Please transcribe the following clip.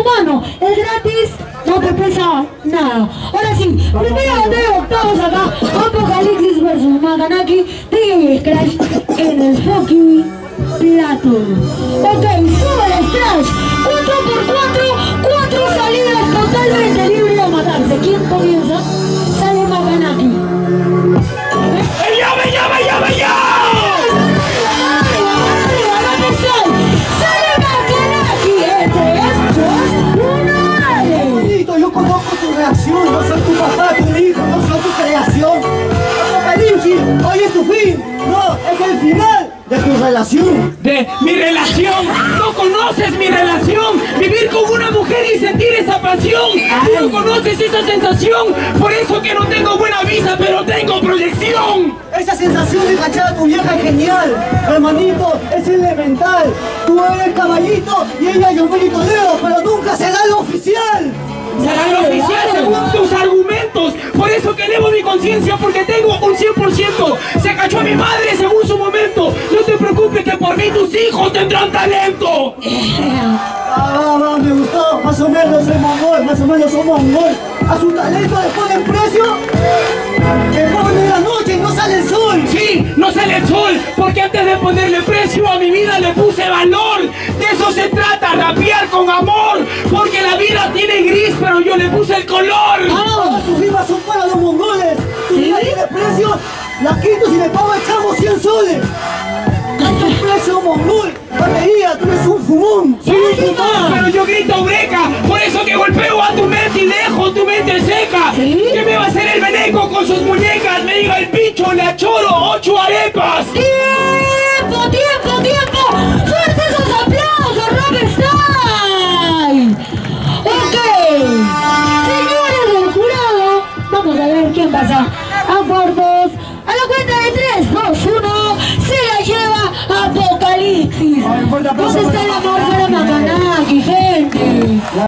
Humano, es gratis, no te pesa nada. Ahora sí, batalla de octavos acá, Apocalipsis versus Maganaki, DJ Crash en el fucking plato. Ok, sube el Crash, 4 por 4 cuatro salidas totalmente libres de matarse. ¿Quién comienza? Relación. De mi relación, no conoces mi relación. Vivir con una mujer y sentir esa pasión. Tú no conoces esa sensación. Por eso que no tengo buena vista, pero tengo proyección. Esa sensación de cachar a tu vieja es genial, hermanito, es elemental. Tú eres caballito y ella yo y Toledo, pero nunca será lo oficial. Será lo oficial según tus argumentos. Por eso que elevo mi conciencia porque tengo un 100%. Se cachó tus hijos tendrán talento. Ah, me gustó, más o menos soy mongol, más o menos soy mongol. A su talento le ponen precio, que ponen en la noche no sale el sol. Sí, no sale el sol, porque antes de ponerle precio a mi vida le puse valor. De eso se trata, rapear con amor. Porque la vida tiene gris, pero yo le puse el color. Todas tus rimas son para los mongoles. Si no tiene precio, la quito si le pago echamos 100 soles. Precio mongol, batería, tú eres un fumón. Soy un fumón, pero yo grito breca. Por eso que golpeo a tu mente y dejo tu mente seca. ¿Qué me va a hacer el veneco con sus muñecas? Me diga el bicho, le achoro ocho arepas. ¡Tiempo, tiempo, tiempo! ¡Fuerte esos aplausos, Style! Ok, señores del jurado, vamos a ver quién pasa ¿Dónde está el amor